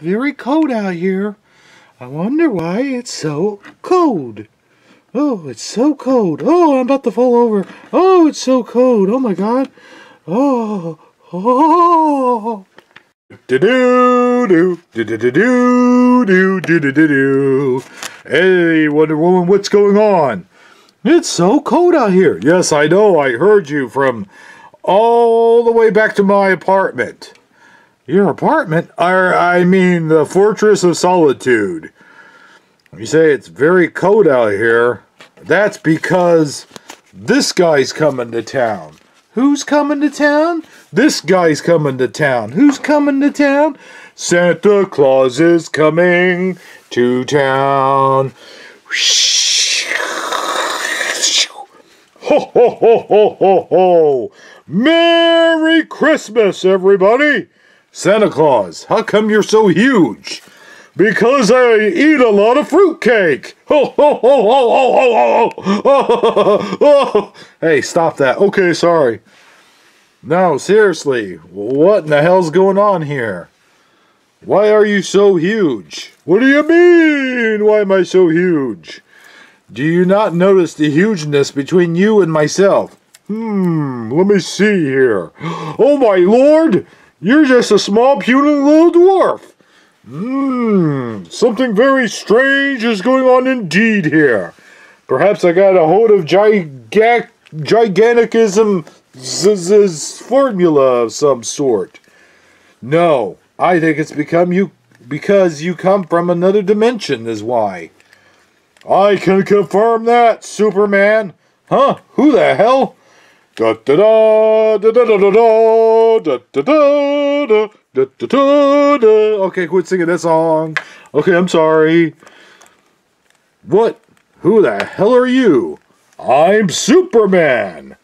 very cold out here. I wonder why it's so cold. Oh, it's so cold. Oh, I'm about to fall over. Oh, it's so cold. Oh my god. Oh, oh. Do do do do do do do do do do. Hey, Wonder Woman, what's going on? It's so cold out here. Yes, I know. I heard you from all the way back to my apartment. Your apartment? Or, I mean, the Fortress of Solitude. You say it's very cold out here. That's because this guy's coming to town. Who's coming to town? This guy's coming to town. Who's coming to town? Santa Claus is coming to town. Ho ho ho ho ho ho! Merry Christmas, everybody! Santa Claus, how come you're so huge? Because I eat a lot of fruitcake. Hey, stop that. Okay, sorry. No, seriously, what in the hell's going on here? Why are you so huge? What do you mean? Why am I so huge? Do you not notice the hugeness between you and myself? Hmm, let me see here. Oh my lord! You're just a small, puny little dwarf. Hmm, something very strange is going on indeed here. Perhaps I got a hold of gigantic giganticism formula of some sort. No, I think it's become you because you come from another dimension is why. I can confirm that, Superman. Huh? Who the hell? Okay, quit singing that song. Okay, I'm sorry. What? Who the hell are you? I'm Superman.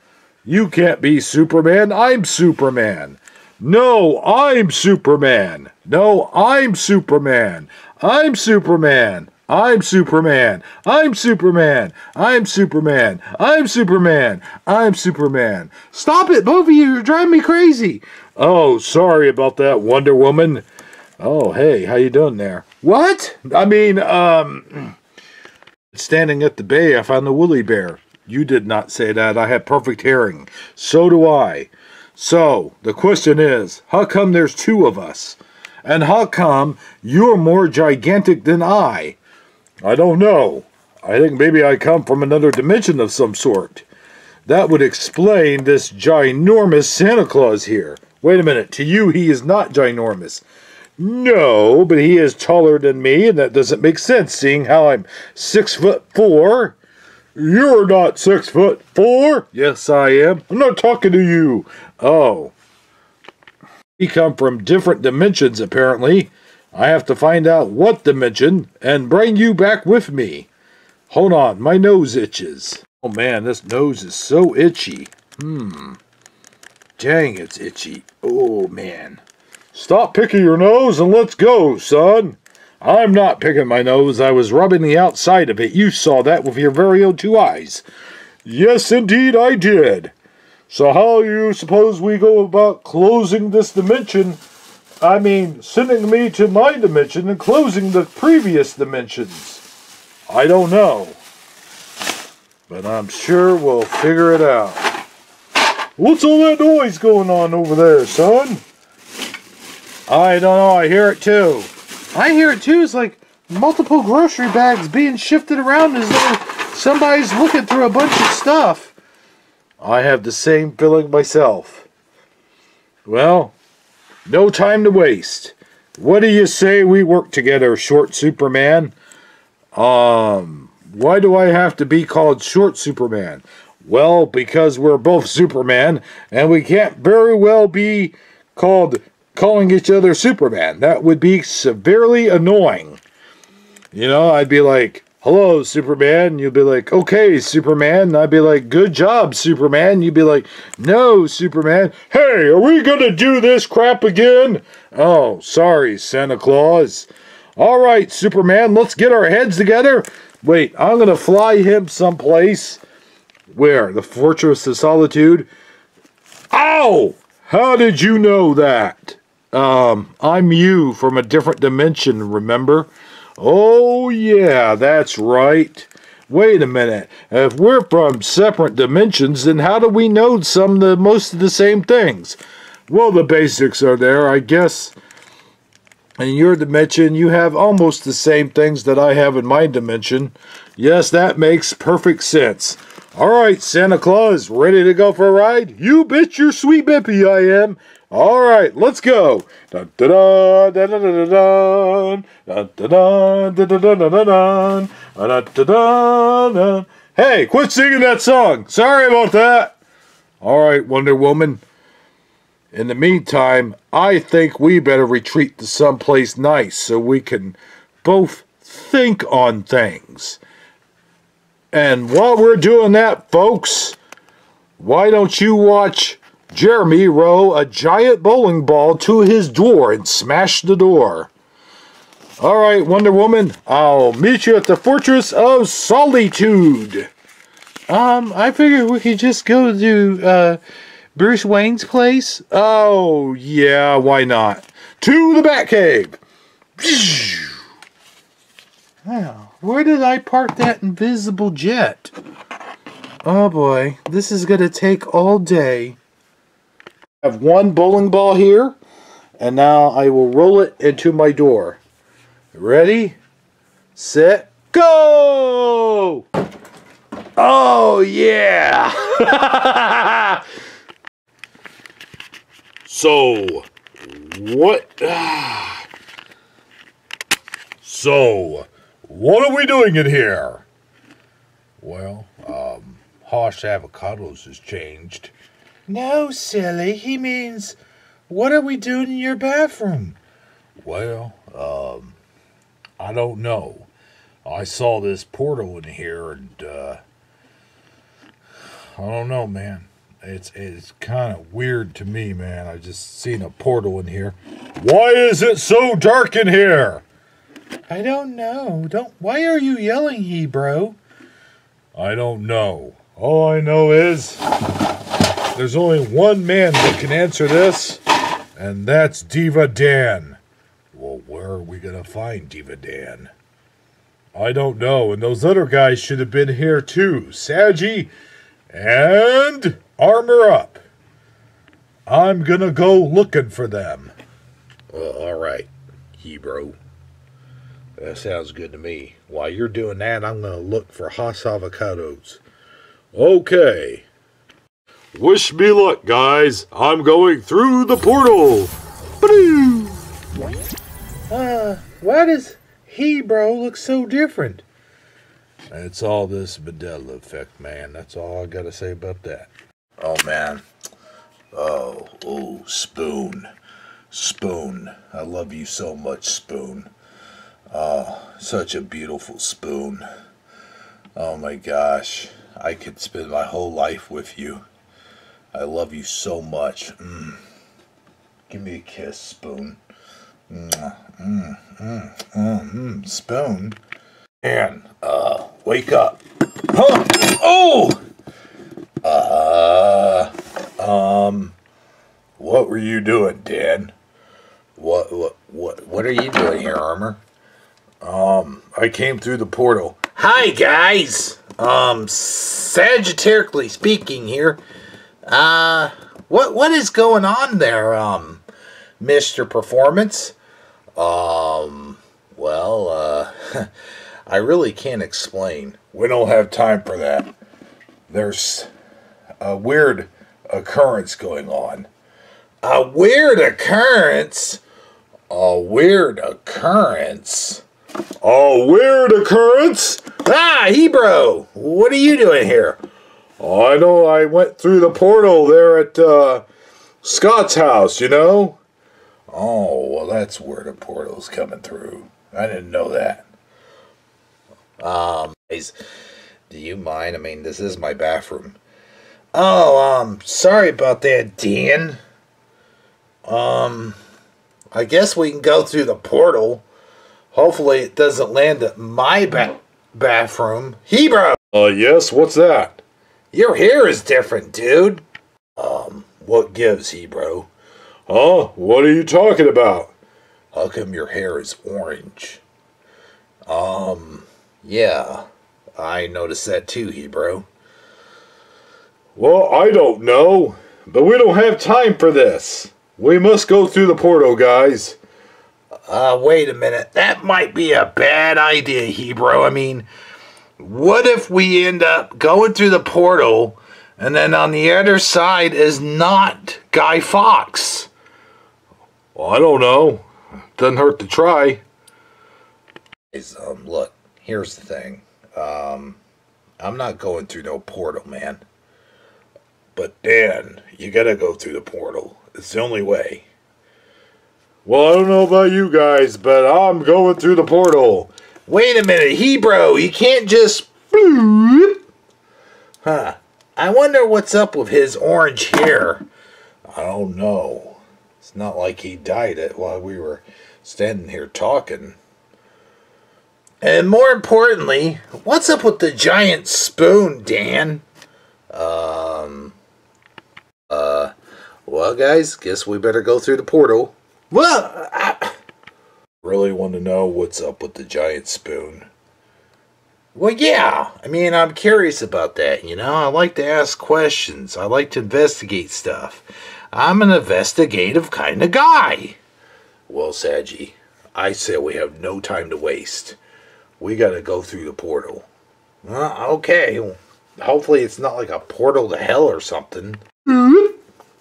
You can't be Superman. I'm Superman. No, I'm Superman. No, I'm Superman. I'm Superman. I'm Superman. I'm Superman. I'm Superman. I'm Superman. I'm Superman. Stop it, both of you. You're driving me crazy. Oh, sorry about that, Wonder Woman. Oh, hey, how you doing there? What? I mean, um, standing at the bay, I found the woolly bear. You did not say that. I had perfect hearing. So do I. So, the question is, how come there's two of us? And how come you're more gigantic than I? I don't know. I think maybe I come from another dimension of some sort. That would explain this ginormous Santa Claus here. Wait a minute, to you he is not ginormous. No, but he is taller than me, and that doesn't make sense, seeing how I'm six foot four. You're not six foot four. Yes, I am. I'm not talking to you. Oh. We come from different dimensions, apparently. I have to find out what dimension and bring you back with me. Hold on, my nose itches. Oh man, this nose is so itchy. Hmm. Dang, it's itchy. Oh man. Stop picking your nose and let's go, son. I'm not picking my nose. I was rubbing the outside of it. You saw that with your very own two eyes. Yes, indeed, I did. So how you suppose we go about closing this dimension I mean, sending me to my dimension and closing the previous dimensions. I don't know. But I'm sure we'll figure it out. What's all that noise going on over there, son? I don't know. I hear it too. I hear it too. It's like multiple grocery bags being shifted around as though somebody's looking through a bunch of stuff. I have the same feeling myself. Well, no time to waste. What do you say we work together, Short Superman? Um, why do I have to be called Short Superman? Well, because we're both Superman, and we can't very well be called calling each other Superman. That would be severely annoying. You know, I'd be like, hello, Superman. You'll be like, okay, Superman. I'd be like, good job, Superman. You'd be like, no, Superman. Hey, are we going to do this crap again? Oh, sorry, Santa Claus. All right, Superman, let's get our heads together. Wait, I'm going to fly him someplace. Where? The Fortress of Solitude? Ow! How did you know that? Um, I'm you from a different dimension, remember? Oh, yeah, that's right. Wait a minute. If we're from separate dimensions, then how do we know some of the most of the same things? Well, the basics are there, I guess. In your dimension, you have almost the same things that I have in my dimension. Yes, that makes perfect sense. All right, Santa Claus, ready to go for a ride? You bet your sweet bippy I am. All right, let's go. Hey, quit singing that song. Sorry about that. All right, Wonder Woman. In the meantime, I think we better retreat to someplace nice so we can both think on things. And while we're doing that, folks, why don't you watch Jeremy row a giant bowling ball to his door and smash the door? All right, Wonder Woman, I'll meet you at the Fortress of Solitude. Um, I figured we could just go to uh, Bruce Wayne's place. Oh, yeah, why not? To the Batcave. Wow, where did I park that invisible jet? Oh boy, this is gonna take all day. Have one bowling ball here, and now I will roll it into my door. Ready, set, go! Oh yeah! so, what? so, what are we doing in here? Well, um, Hosh Avocados has changed. No, silly. He means, what are we doing in your bathroom? Well, um, I don't know. I saw this portal in here and, uh, I don't know, man. It's it's kind of weird to me, man. I just seen a portal in here. Why is it so dark in here? I don't know. Don't. Why are you yelling, he bro? I don't know. All I know is there's only one man that can answer this, and that's Diva Dan. Well, where are we gonna find Diva Dan? I don't know, and those other guys should have been here too. Saji and Armor Up. I'm gonna go looking for them. Uh, all right, Hebro. That sounds good to me. While you're doing that, I'm going to look for Haas avocados. Okay. Wish me luck, guys. I'm going through the portal. Ba-doo! Uh, why does Hebro look so different? It's all this Mandela effect, man. That's all I got to say about that. Oh, man. Oh, oh, Spoon. Spoon. I love you so much, Spoon. Oh, such a beautiful spoon. Oh my gosh. I could spend my whole life with you. I love you so much. Mm. Give me a kiss, Spoon. Mm, mm, mm, mm, spoon. And, uh, wake up. Huh? Oh! Uh, um, what were you doing, Dan? What, what, what, what are you doing here, Armor? Um, I came through the portal. Hi, guys. Um, Sagittariusly speaking here. Uh, what what is going on there, um, Mister Performance? Um, well, uh, I really can't explain. We don't have time for that. There's a weird occurrence going on. A weird occurrence? A weird occurrence? A weird occurrence? Ah, Hebro, what are you doing here? Oh, I know I went through the portal there at uh, Scott's house, you know? Oh, well, that's where the portal's coming through. I didn't know that. Um, do you mind? I mean, this is my bathroom. Oh, um, sorry about that, Dan. Um, I guess we can go through the portal. Hopefully it doesn't land at my ba- bathroom. Hebro! Uh, yes, what's that? Your hair is different, dude. Um, what gives, Hebro? Huh? What are you talking about? How come your hair is orange? Um, yeah, I noticed that too, Hebro. Well, I don't know, but we don't have time for this. We must go through the portal, guys. Uh, wait a minute. That might be a bad idea, Hebro. I mean, what if we end up going through the portal and then on the other side is not Guy Fox? Well, I don't know. Doesn't hurt to try. Is um look, here's the thing. Um I'm not going through no portal, man. But Dan, you gotta go through the portal. It's the only way. Well, I don't know about you guys, but I'm going through the portal. Wait a minute, Hebro, you can't just Huh. I wonder what's up with his orange hair. I don't know. It's not like he dyed it while we were standing here talking. And more importantly, what's up with the giant spoon, Dan? Um. Uh. Well, guys, guess we better go through the portal. Well, I really want to know what's up with the giant spoon. Well, yeah. I mean, I'm curious about that, you know? I like to ask questions, I like to investigate stuff. I'm an investigative kind of guy. Well, Saji, I say we have no time to waste. We gotta go through the portal. Uh, okay. Hopefully, it's not like a portal to hell or something.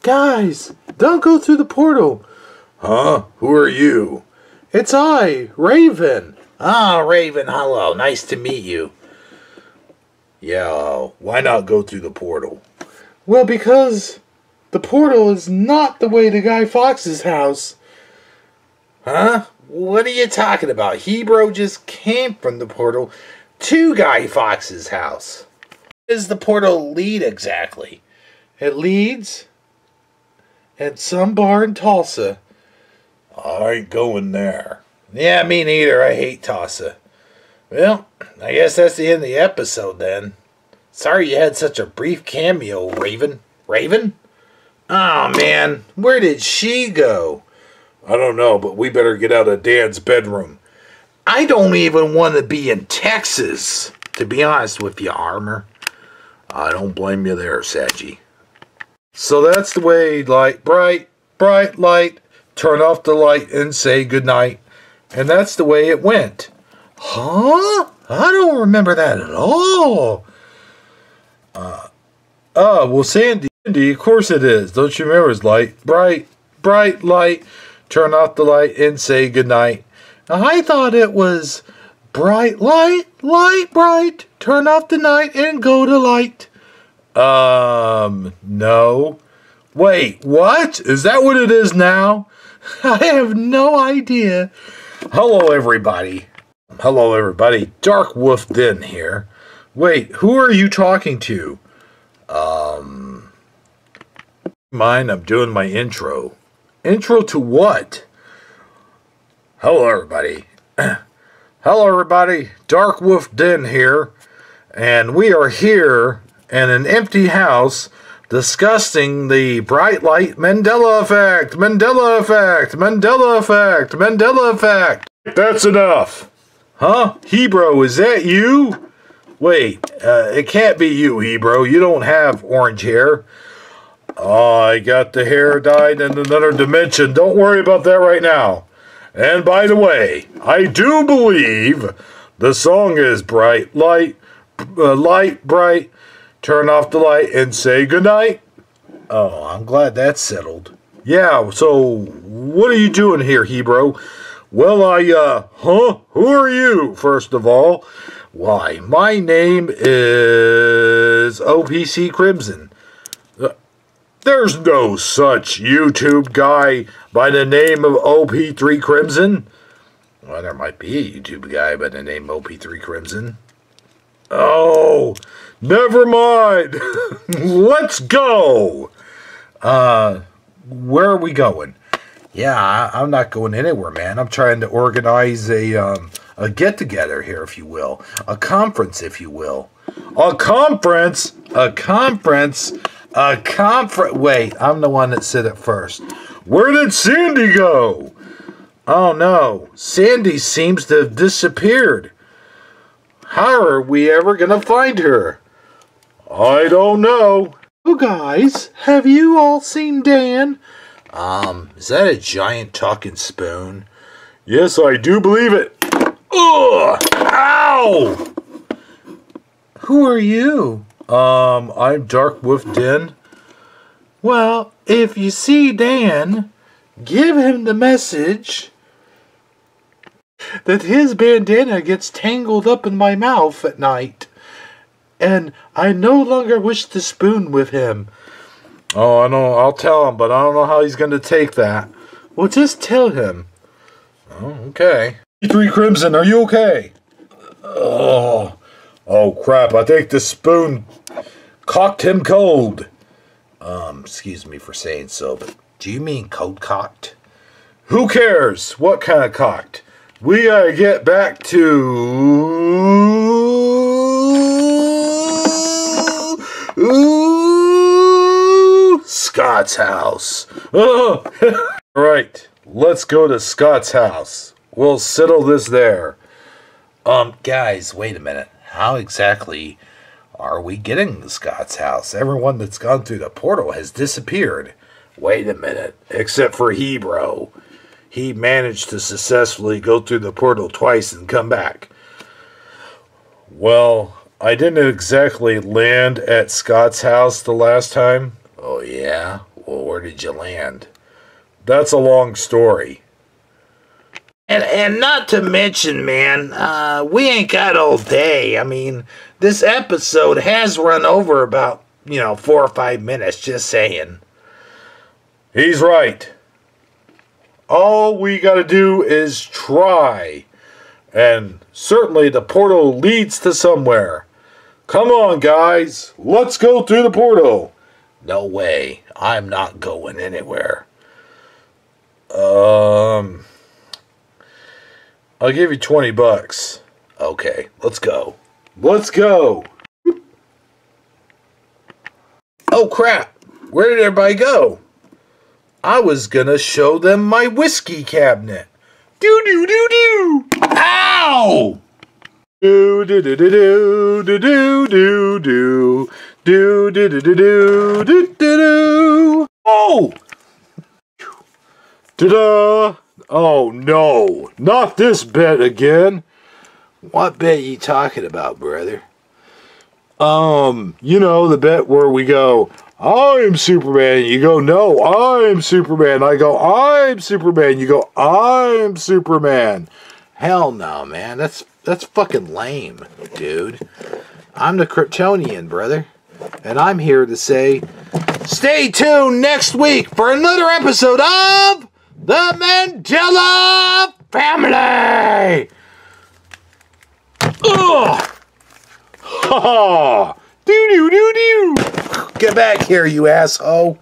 Guys, don't go through the portal. Huh? Who are you? It's I, Raven. Ah, Raven, hello. Nice to meet you. Yeah, uh, why not go through the portal? Well, because the portal is not the way to Guy Fox's house. Huh? What are you talking about? Hebro just came from the portal to Guy Fox's house. Where does the portal lead exactly? It leads at some bar in Tulsa. I ain't going there. Yeah, me neither. I hate Tulsa. Well, I guess that's the end of the episode then. Sorry you had such a brief cameo, Raven. Raven? Oh man, where did she go? I don't know, but we better get out of Dan's bedroom. I don't even want to be in Texas, to be honest with you, Armor. I don't blame you there, Saji. So that's the way, light, bright, bright light, turn off the light and say goodnight. And that's the way it went. Huh? I don't remember that at all. Uh, oh, well, Sandy, Sandy, of course it is. Don't you remember light, bright, bright light, turn off the light and say goodnight. I thought it was bright light, light, bright, turn off the night and go to light. Um, no. Wait, what? Is that what it is now? I have no idea. Hello, everybody. Hello, everybody. Dark Wolf Den here. Wait, who are you talking to? Um, mine, I'm doing my intro. Intro to what? Hello, everybody. Hello, everybody. Dark Wolf Den here. And we are here in an empty house discussing the bright light Mandela effect, Mandela effect, Mandela effect, Mandela effect. That's enough. Huh? Hebro, is that you? Wait, uh, it can't be you, Hebro. You don't have orange hair. Oh, I got the hair dyed in another dimension. Don't worry about that right now. And by the way, I do believe the song is Bright Light, uh, Light, Bright, turn off the light and say goodnight. Oh, I'm glad that's settled. Yeah, so what are you doing here, Hebro? Well, I, uh, huh? Who are you, first of all? Why, my name is OP3 Crimson. Uh, there's no such YouTube guy by the name of OP3 Crimson. Well, there might be a YouTube guy by the name OP3 Crimson. Oh, never mind. Let's go. Uh, where are we going? Yeah, I, am not going anywhere, man. I'm trying to organize a um, a get together here, if you will, a conference, if you will, a conference, a conference, a conference. Wait, I'm the one that said it first. Where did Sandy go? Oh no, Sandy seems to have disappeared. How are we ever gonna find her? I don't know. Oh, guys, have you all seen Dan? Um, is that a giant talking spoon? Yes, I do believe it. Ugh! Ow! Who are you? Um, I'm Dark Wolf Den. Well, if you see Dan, give him the message that his bandana gets tangled up in my mouth at night, and I no longer wish to spoon with him. Oh, I know. I'll tell him, but I don't know how he's going to take that. Well, just tell him. Oh, okay. Three Crimson, are you okay? Oh, oh crap! I think the spoon cocked him cold. Um, excuse me for saying so, but do you mean cold cocked? Who cares? What kind of cocked? We gotta get back to Ooh, Scott's house. Oh. All right, let's go to Scott's house. We'll settle this there. Um, guys, wait a minute. How exactly are we getting to Scott's house? Everyone that's gone through the portal has disappeared. Wait a minute, except for Hebro. He managed to successfully go through the portal twice and come back. Well, I didn't exactly land at Scott's house the last time. Oh, yeah? Well, where did you land? That's a long story. And, and not to mention, man, uh, we ain't got all day. I mean, this episode has run over about, you know, four or five minutes, just saying. He's right. All we gotta do is try. And certainly the portal leads to somewhere. Come on, guys. Let's go through the portal. No way. I'm not going anywhere. Um. I'll give you 20 bucks. Okay, let's go. Let's go. Oh crap. Where did everybody go? I was gonna show them my whiskey cabinet. Do do do do. Ow! Do do do do do do do do do do do do do do do do do. Oh! Ta-da! Oh no, not this bet again. What bet you talking about, brother? Um, you know, the bet where we go, I'm Superman. You go, no, I'm Superman. I go, I'm Superman. You go, I'm Superman. Hell no, man. That's that's fucking lame, dude. I'm the Kryptonian, brother. And I'm here to say, stay tuned next week for another episode of The Mandela Family! Ugh! Ha ha! Doo doo doo doo! Get back here, you asshole!